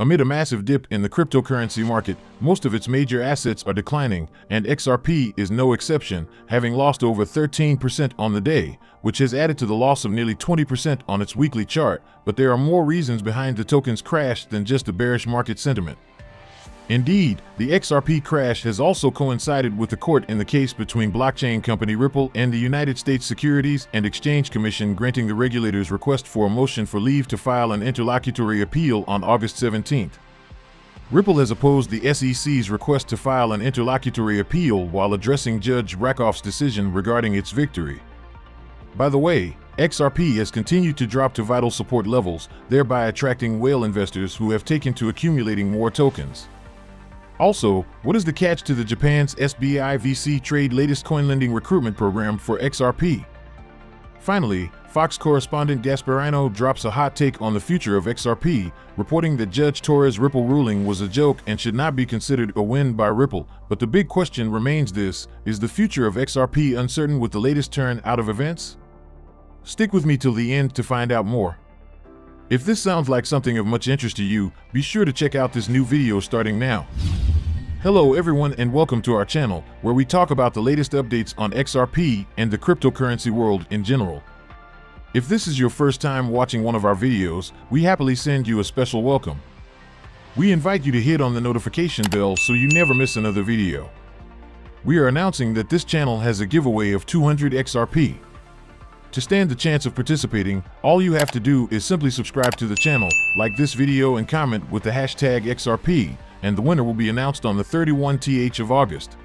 Amid a massive dip in the cryptocurrency market, most of its major assets are declining, and XRP is no exception, having lost over 13% on the day, which has added to the loss of nearly 20% on its weekly chart. But there are more reasons behind the token's crash than just the bearish market sentiment. Indeed, the XRP crash has also coincided with the court in the case between blockchain company Ripple and the United States Securities and Exchange Commission granting the regulator's request for a motion for leave to file an interlocutory appeal on August 17. Ripple has opposed the SEC's request to file an interlocutory appeal while addressing Judge Rakoff's decision regarding its victory. By the way, XRP has continued to drop to vital support levels, thereby attracting whale investors who have taken to accumulating more tokens. Also, what is the catch to the Japan's SBI VC Trade latest coin lending recruitment program for XRP? Finally, Fox correspondent Gasparino drops a hot take on the future of XRP, reporting that Judge Torres' Ripple ruling was a joke and should not be considered a win by Ripple. But the big question remains this, is the future of XRP uncertain with the latest turn out of events? Stick with me till the end to find out more. If this sounds like something of much interest to you, be sure to check out this new video starting now. Hello everyone and welcome to our channel, where we talk about the latest updates on XRP and the cryptocurrency world in general. If this is your first time watching one of our videos, we happily send you a special welcome. We invite you to hit on the notification bell so you never miss another video. We are announcing that this channel has a giveaway of 200 XRP. To stand the chance of participating, all you have to do is simply subscribe to the channel, like this video and comment with the hashtag XRP, and the winner will be announced on the 31th of August.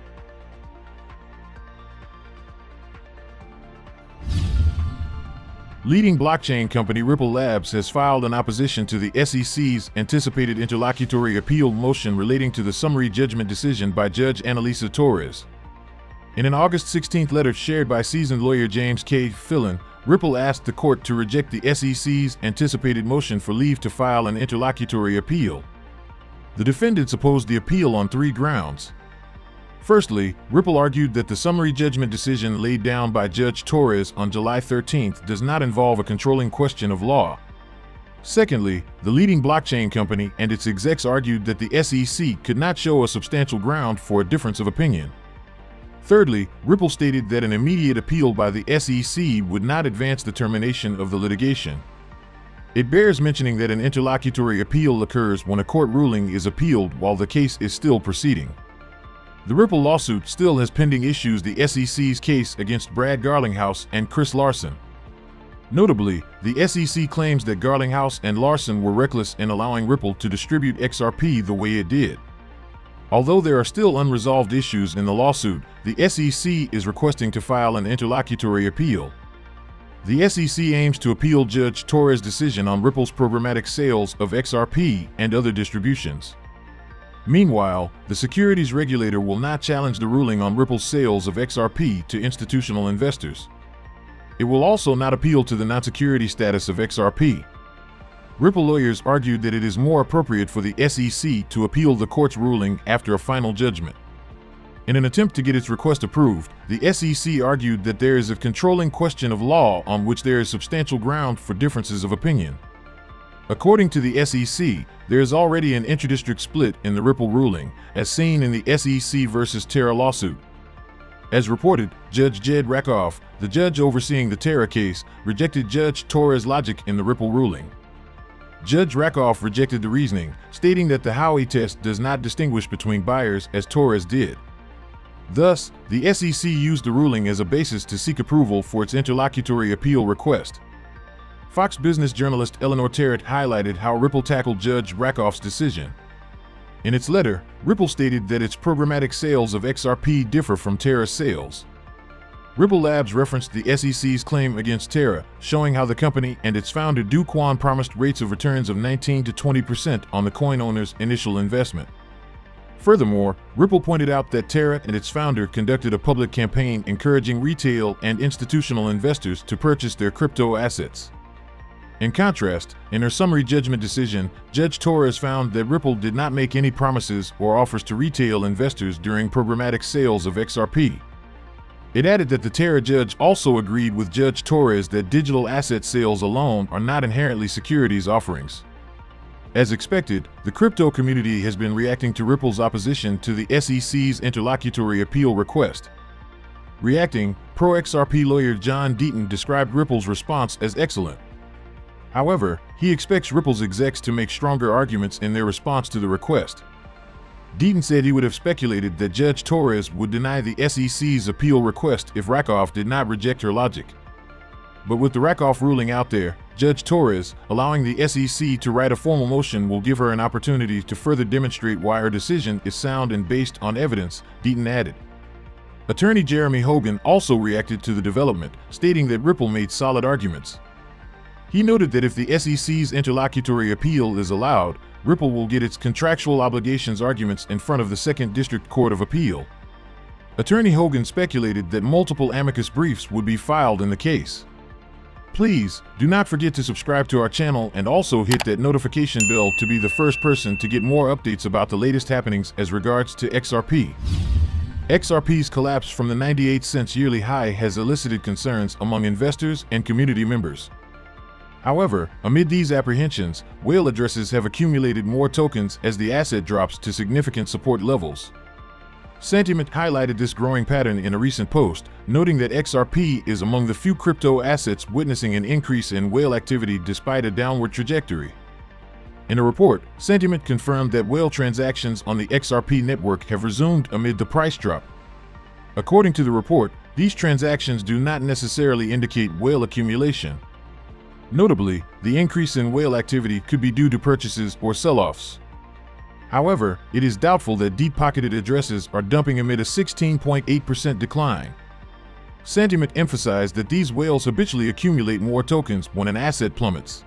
Leading blockchain company Ripple Labs has filed an opposition to the SEC's anticipated interlocutory appeal motion relating to the summary judgment decision by Judge Analisa Torres. In an August 16th letter shared by seasoned lawyer James K. Filan, Ripple asked the court to reject the SEC's anticipated motion for leave to file an interlocutory appeal. The defendants opposed the appeal on three grounds. Firstly, Ripple argued that the summary judgment decision laid down by Judge Torres on July 13th does not involve a controlling question of law. Secondly, the leading blockchain company and its execs argued that the SEC could not show a substantial ground for a difference of opinion. Thirdly, Ripple stated that an immediate appeal by the SEC would not advance the termination of the litigation. It bears mentioning that an interlocutory appeal occurs when a court ruling is appealed while the case is still proceeding. The Ripple lawsuit still has pending issues the SEC's case against Brad Garlinghouse and Chris Larsen. Notably, the SEC claims that Garlinghouse and Larsen were reckless in allowing Ripple to distribute XRP the way it did. Although there are still unresolved issues in the lawsuit, the SEC is requesting to file an interlocutory appeal. The SEC aims to appeal Judge Torres' decision on Ripple's programmatic sales of XRP and other distributions. Meanwhile, the securities regulator will not challenge the ruling on Ripple's sales of XRP to institutional investors. It will also not appeal to the non-security status of XRP. Ripple lawyers argued that it is more appropriate for the SEC to appeal the court's ruling after a final judgment. In an attempt to get its request approved, the SEC argued that there is a controlling question of law on which there is substantial ground for differences of opinion. According to the SEC, there is already an intradistrict split in the Ripple ruling, as seen in the SEC versus Terra lawsuit. As reported, Judge Jed Rakoff, the judge overseeing the Terra case, rejected Judge Torres' logic in the Ripple ruling. Judge Rakoff rejected the reasoning, stating that the Howey test does not distinguish between buyers as Torres did. Thus, the SEC used the ruling as a basis to seek approval for its interlocutory appeal request. Fox Business journalist Eleanor Terrett highlighted how Ripple tackled Judge Rakoff's decision. In its letter, Ripple stated that its programmatic sales of XRP differ from Terra's sales. Ripple Labs referenced the SEC's claim against Terra, showing how the company and its founder Kwon promised rates of returns of 19 to 20% on the coin owner's initial investment. Furthermore, Ripple pointed out that Terra and its founder conducted a public campaign encouraging retail and institutional investors to purchase their crypto assets. In contrast, in her summary judgment decision, Judge Torres found that Ripple did not make any promises or offers to retail investors during programmatic sales of XRP. It added that the Terra judge also agreed with Judge Torres that digital asset sales alone are not inherently securities offerings. As expected, the crypto community has been reacting to Ripple's opposition to the SEC's interlocutory appeal request. Reacting, pro-XRP lawyer John Deaton described Ripple's response as excellent. However, he expects Ripple's execs to make stronger arguments in their response to the request. Deaton said he would have speculated that Judge Torres would deny the SEC's appeal request if Rakoff did not reject her logic. But with the Rakoff ruling out there, Judge Torres, allowing the SEC to write a formal motion will give her an opportunity to further demonstrate why her decision is sound and based on evidence, Deaton added. Attorney Jeremy Hogan also reacted to the development, stating that Ripple made solid arguments. He noted that if the SEC's interlocutory appeal is allowed, Ripple will get its contractual obligations arguments in front of the Second District Court of Appeal. Attorney Hogan speculated that multiple amicus briefs would be filed in the case. Please do not forget to subscribe to our channel and also hit that notification bell to be the first person to get more updates about the latest happenings as regards to XRP. XRP's collapse from the 98 cents yearly high has elicited concerns among investors and community members. However, amid these apprehensions, whale addresses have accumulated more tokens as the asset drops to significant support levels. Santiment highlighted this growing pattern in a recent post, noting that XRP is among the few crypto assets witnessing an increase in whale activity despite a downward trajectory. In a report, Santiment confirmed that whale transactions on the XRP network have resumed amid the price drop. According to the report, these transactions do not necessarily indicate whale accumulation. Notably, the increase in whale activity could be due to purchases or sell-offs. However, it is doubtful that deep-pocketed addresses are dumping amid a 16.8% decline. Santiment emphasized that these whales habitually accumulate more tokens when an asset plummets.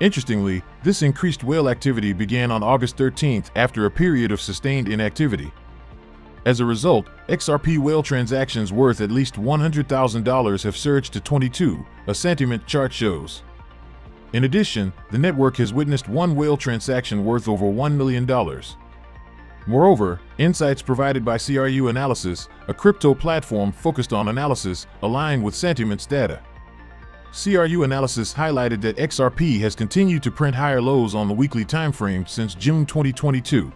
Interestingly, this increased whale activity began on August 13th after a period of sustained inactivity. As a result, XRP whale transactions worth at least $100,000 have surged to 22, a Santiment chart shows. In addition, the network has witnessed one whale transaction worth over $1 million. Moreover, insights provided by CRU Analysis, a crypto platform focused on analysis, align with Santiment's data. CRU Analysis highlighted that XRP has continued to print higher lows on the weekly timeframe since June 2022.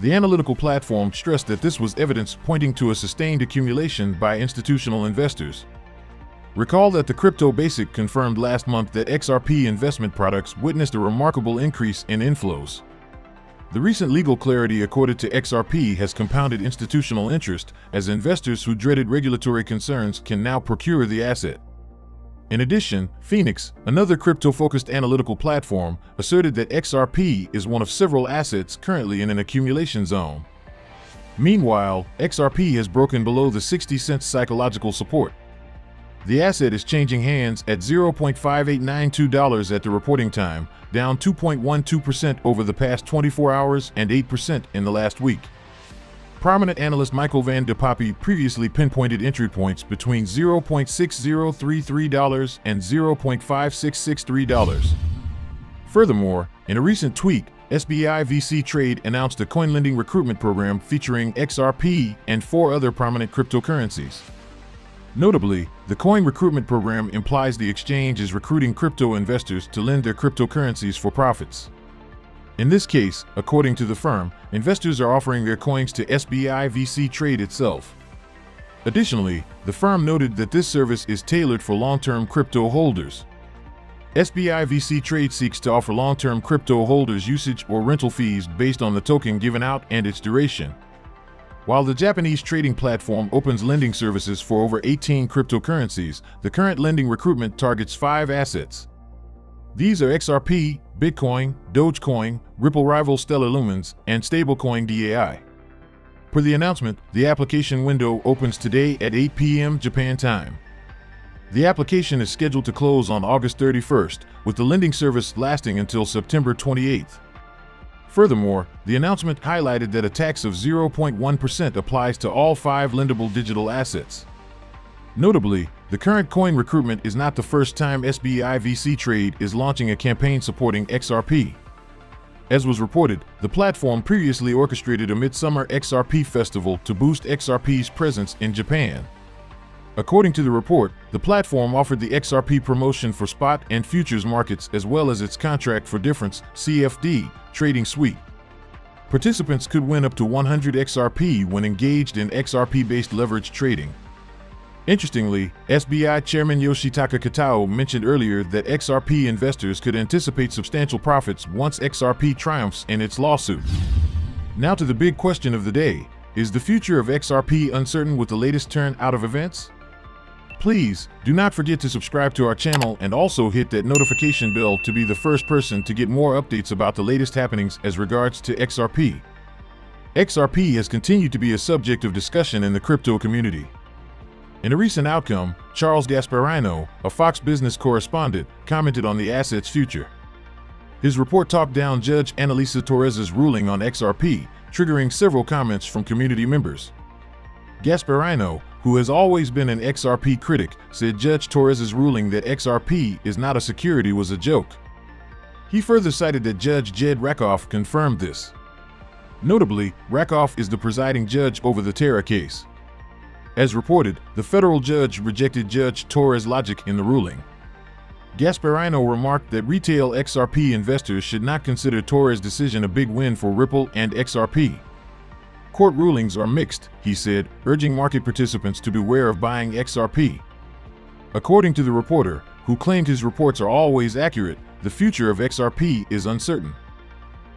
The analytical platform stressed that this was evidence pointing to a sustained accumulation by institutional investors. Recall that the Crypto Basic confirmed last month that XRP investment products witnessed a remarkable increase in inflows. The recent legal clarity accorded to XRP has compounded institutional interest as investors who dreaded regulatory concerns can now procure the asset. In addition, Phoenix, another crypto-focused analytical platform, asserted that XRP is one of several assets currently in an accumulation zone. Meanwhile, XRP has broken below the 60 cent psychological support. The asset is changing hands at $0.5892 at the reporting time, down 2.12% over the past 24 hours and 8% in the last week. Prominent analyst Michael Van de Poppe previously pinpointed entry points between $0.6033 and $0.5663. Furthermore, in a recent tweet, SBI VC Trade announced a coin lending recruitment program featuring XRP and four other prominent cryptocurrencies. Notably, the coin recruitment program implies the exchange is recruiting crypto investors to lend their cryptocurrencies for profits. In this case, according to the firm, investors are offering their coins to SBI VC Trade itself. Additionally, the firm noted that this service is tailored for long-term crypto holders. SBI VC Trade seeks to offer long-term crypto holders usage or rental fees based on the token given out and its duration. While the Japanese trading platform opens lending services for over 18 cryptocurrencies, the current lending recruitment targets five assets. These are XRP, Bitcoin, Dogecoin, Ripple rival Stellar Lumens, and stablecoin DAI. Per the announcement, the application window opens today at 8 p.m. Japan time. The application is scheduled to close on August 31st, with the lending service lasting until September 28th. Furthermore, the announcement highlighted that a tax of 0.1% applies to all five lendable digital assets. Notably, the current coin recruitment is not the first time SBIVC Trade is launching a campaign supporting XRP. As was reported, the platform previously orchestrated a Midsummer XRP festival to boost XRP's presence in Japan. According to the report, the platform offered the XRP promotion for spot and futures markets as well as its contract for difference CFD trading suite. Participants could win up to 100 XRP when engaged in XRP-based leverage trading. Interestingly, SBI Chairman Yoshitaka Kitao mentioned earlier that XRP investors could anticipate substantial profits once XRP triumphs in its lawsuit. Now to the big question of the day. Is the future of XRP uncertain with the latest turn out of events? Please, do not forget to subscribe to our channel and also hit that notification bell to be the first person to get more updates about the latest happenings as regards to XRP. XRP has continued to be a subject of discussion in the crypto community. In a recent outcome, Charles Gasparino, a Fox Business correspondent, commented on the asset's future. His report talked down Judge Analisa Torres's ruling on XRP, triggering several comments from community members. Gasparino, who has always been an XRP critic, said Judge Torres's ruling that XRP is not a security was a joke. He further cited that Judge Jed Rakoff confirmed this. Notably, Rakoff is the presiding judge over the Terra case. As reported, the federal judge rejected Judge Torres' logic in the ruling. Gasparino remarked that retail XRP investors should not consider Torres' decision a big win for Ripple and XRP. Court rulings are mixed, he said, urging market participants to beware of buying XRP. According to the reporter, who claimed his reports are always accurate, the future of XRP is uncertain.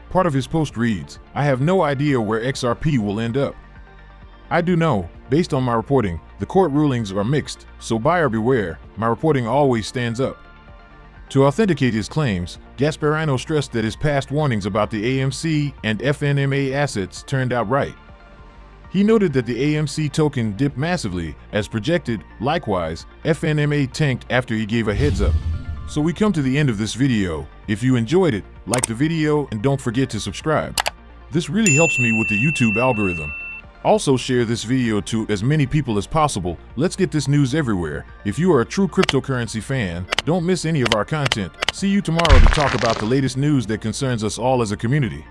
Part of his post reads, I have no idea where XRP will end up. I do know, based on my reporting, the court rulings are mixed, so buyer beware, my reporting always stands up. To authenticate his claims, Gasparino stressed that his past warnings about the AMC and FNMA assets turned out right. He noted that the AMC token dipped massively, as projected. Likewise, FNMA tanked after he gave a heads up. So we come to the end of this video. If you enjoyed it, like the video and don't forget to subscribe. This really helps me with the YouTube algorithm. Also share this video to as many people as possible. Let's get this news everywhere. If you are a true cryptocurrency fan, don't miss any of our content. See you tomorrow to talk about the latest news that concerns us all as a community.